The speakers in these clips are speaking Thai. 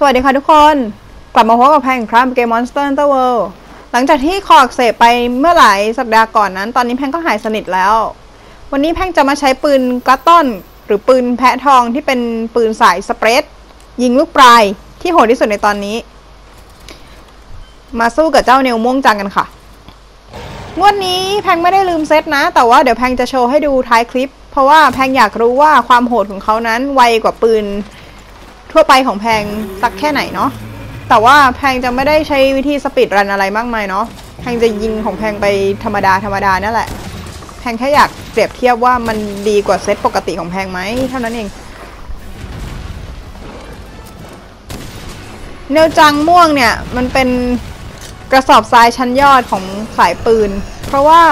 สวัสดีค่ะทุกคน กลับมาพบกับแพงครั้งเกม Monster Hunter World หลังจากที่คออักเสบไปเมื่อหลายสัปดาห์ก่อนนั้น ตอนนี้แพงก็หายสนิทแล้ว วันนี้แพงจะมาใช้ปืนกัตตอน หรือปืนแพะทองที่เป็นปืนสายสเปรดยิงลูกปลายที่โหดที่สุดในตอนนี้ มาสู้กับเจ้าเนวม่วงจังกันค่ะ งวดนี้แพงไม่ได้ลืมเซตนะ แต่ว่าเดี๋ยวแพงจะโชว์ให้ดูท้ายคลิป เพราะว่าแพงอยากรู้ว่าความโหดของเขานั้นไวกว่าปืน ทั่วไปของแพงสักแค่ไหนเนาะแต่ว่าแพงจะไม่ได้ใช้วิธีสปีดรันอะไรมากมายเนาะแพงจะยิงของแพงไปธรรมดาธรรมดานั่นแหละ แพงแค่อยากเปรียบเทียบว่ามันดีกว่าเซตปกติของแพงไหมเท่านั้นเองเนวจังม่วงเนี่ยมันเป็นกระสอบทรายชั้นยอดของสายปืน เพราะว่า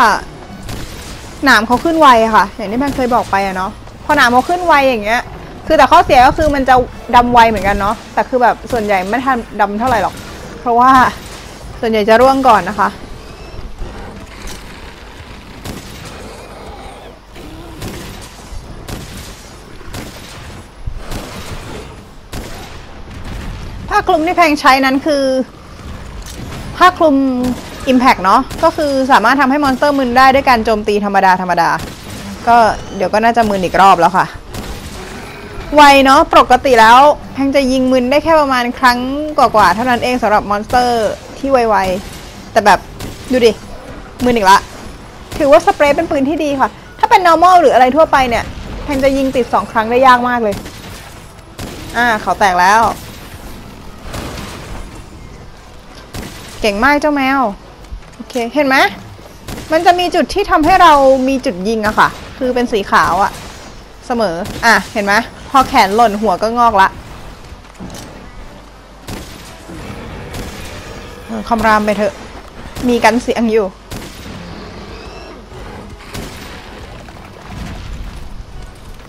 หนามเขาขึ้นไวค่ะ อย่างที่แพงเคยบอกไปอะเนาะพอหนามเขาขึ้นไวอย่างเงี้ย คือแต่ข้อเสียก็คือมันจะดำไวเหมือนกันเนาะแต่คือแบบส่วนใหญ่ไม่ทันดำเท่าไหร่หรอก เพราะว่าส่วนใหญ่จะร่วงก่อนนะคะ ผ้าคลุมที่แพงใช้นั้นคือ ผ้าคลุม Impact เนาะก็คือสามารถทำให้ monster มึนได้ด้วยการโจมตีธรรมดาธรรมดา ก็เดี๋ยวก็น่าจะมึนอีกรอบแล้วค่ะ ไวเนาะปกติแล้วแพงจะยิงมึนได้แค่ประมาณครั้งกว่าๆเท่านั้นเองสำหรับ monster ที่ไวๆแต่แบบดูดิมึนอีกละถือว่า spread เป็นปืนที่ดีค่ะ ถ้าเป็น normal หรืออะไรทั่วไปเนี่ยแพงจะยิงติด 2 ครั้งได้ยากมากเลย อ่าเขาแตกแล้ว เก่งมากเจ้าแมว โอเค เห็นไหมมันจะมีจุดที่ทำให้เรามีจุดยิงอะค่ะ คือเป็นสีขาวอะเสมอ อะ เห็นไหม อแขนหล่นหัวก็งอกละคำรามไปเถอะ มีกันเสียงอยู่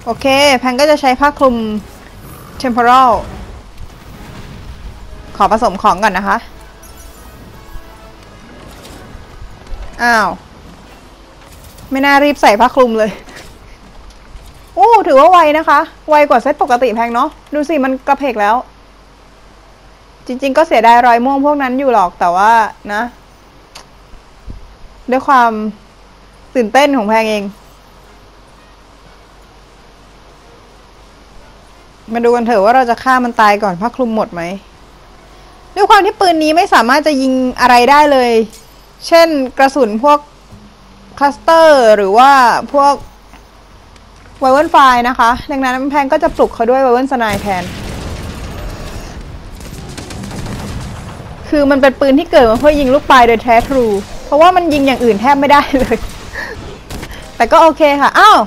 โอเค แพงก็จะใช้ผ้าคลุม temporal ขอผสมของก่อนนะคะ อ้าว ไม่น่ารีบใส่ผ้าคลุมเลย ถือว่าไวนะคะ ไวกว่าเซตปกติแพงเนาะ ดูสิ มันกระเพกแล้ว จริง ๆ ก็เสียดายรอยม่วงพวกนั้นอยู่หรอกแต่ว่านะ ด้วยความตื่นเต้นของแพงเอง มาดูกันเถอะว่าเราจะฆ่ามันตายก่อนผ้าคลุมหมดไหมด้วยความที่ปืนนี้ไม่สามารถจะยิงอะไรได้เลย เช่นกระสุนพวก cluster หรือว่าพวก Wyvernfire นะคะ ดังนั้นแพงก็จะปลุกเขาด้วย Wyvernsnipe แทน คือมันเป็นปืนที่เกิดมาเพื่อยิงลูกปรายโดยแท้ true เพราะว่ามันยิงอย่างอื่นแทบไม่ได้เลย แต่ก็โอเคค่ะ อ้าว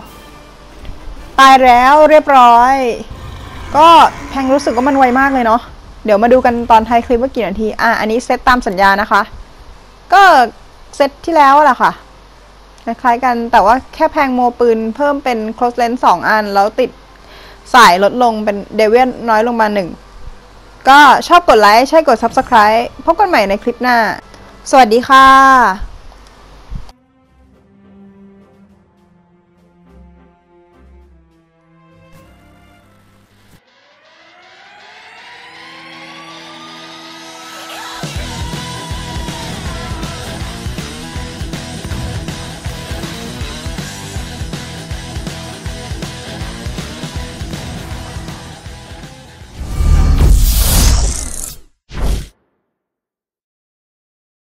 ตายแล้วเรียบร้อย ก็แพงรู้สึกว่ามันไวมากเลยเนาะ เดี๋ยวมาดูกันตอนท้ายคลิปว่ากี่นาที อะ อันนี้เซตตามสัญญานะคะ ก็เซตที่แล้วแหละค่ะ ล้ายๆกัน แต่ว่าแค่แพงโมปืนเพิ่มเป็น close lens สองอัน แล้วติดสายลดลงเป็นเดเวียนน้อยลงมาหนึ่งก็ชอบกดไลค์ ใช่กด subscribe พบกันใหม่ในคลิปหน้า สวัสดีค่ะ